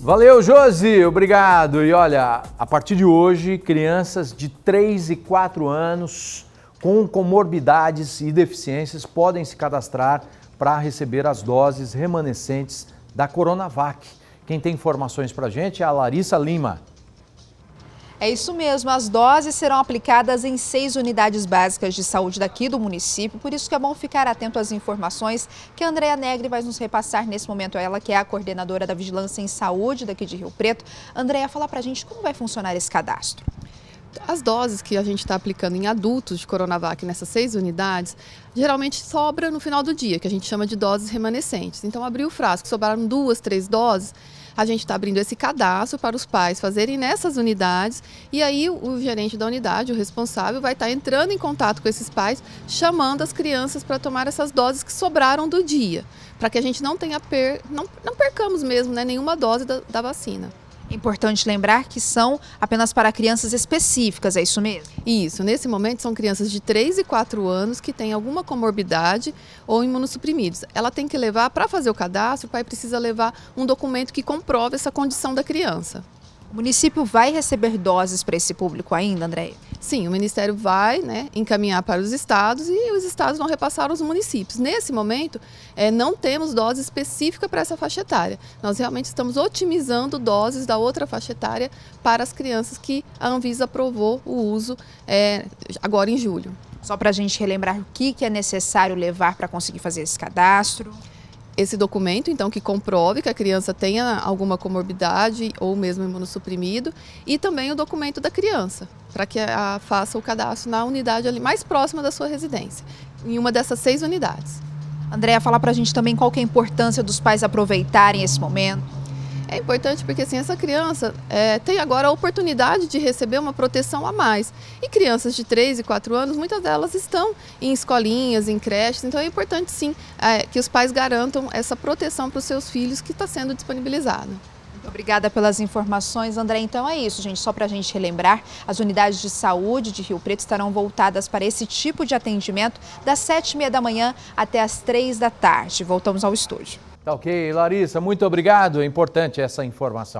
Valeu, Josi, obrigado. E olha, a partir de hoje, crianças de 3 e 4 anos com comorbidades e deficiências podem se cadastrar para receber as doses remanescentes da Coronavac. Quem tem informações para a gente é a Larissa Lima. É isso mesmo, as doses serão aplicadas em seis unidades básicas de saúde daqui do município, por isso que é bom ficar atento às informações que a Andrea Negri vai nos repassar nesse momento, ela que é a coordenadora da Vigilância em Saúde daqui de Rio Preto. Andrea, fala pra gente como vai funcionar esse cadastro. As doses que a gente está aplicando em adultos de Coronavac nessas seis unidades, geralmente sobra no final do dia, que a gente chama de doses remanescentes. Então, abriu o frasco, sobraram duas, três doses, a gente está abrindo esse cadastro para os pais fazerem nessas unidades e aí o gerente da unidade, o responsável, vai estar tá entrando em contato com esses pais, chamando as crianças para tomar essas doses que sobraram do dia, para que a gente não tenha per... não, não percamos mesmo né, nenhuma dose da, da vacina. Importante lembrar que são apenas para crianças específicas, é isso mesmo? Isso, nesse momento são crianças de 3 e 4 anos que têm alguma comorbidade ou imunossuprimidos. Ela tem que levar, para fazer o cadastro, o pai precisa levar um documento que comprove essa condição da criança. O município vai receber doses para esse público ainda, André? Sim, o Ministério vai né, encaminhar para os estados e os estados vão repassar aos municípios. Nesse momento, é, não temos dose específica para essa faixa etária. Nós realmente estamos otimizando doses da outra faixa etária para as crianças que a Anvisa aprovou o uso é, agora em julho. Só para a gente relembrar o que, que é necessário levar para conseguir fazer esse cadastro esse documento, então, que comprove que a criança tenha alguma comorbidade ou mesmo imunossuprimido, e também o documento da criança, para que a, faça o cadastro na unidade ali mais próxima da sua residência, em uma dessas seis unidades. Andréa, fala para a gente também qual é a importância dos pais aproveitarem esse momento. É importante porque assim, essa criança é, tem agora a oportunidade de receber uma proteção a mais. E crianças de 3 e 4 anos, muitas delas estão em escolinhas, em creches, então é importante sim é, que os pais garantam essa proteção para os seus filhos que está sendo disponibilizada. Obrigada pelas informações, André. Então é isso, gente. Só para a gente relembrar, as unidades de saúde de Rio Preto estarão voltadas para esse tipo de atendimento das sete e meia da manhã até as três da tarde. Voltamos ao estúdio. Tá ok, Larissa, muito obrigado. É importante essa informação.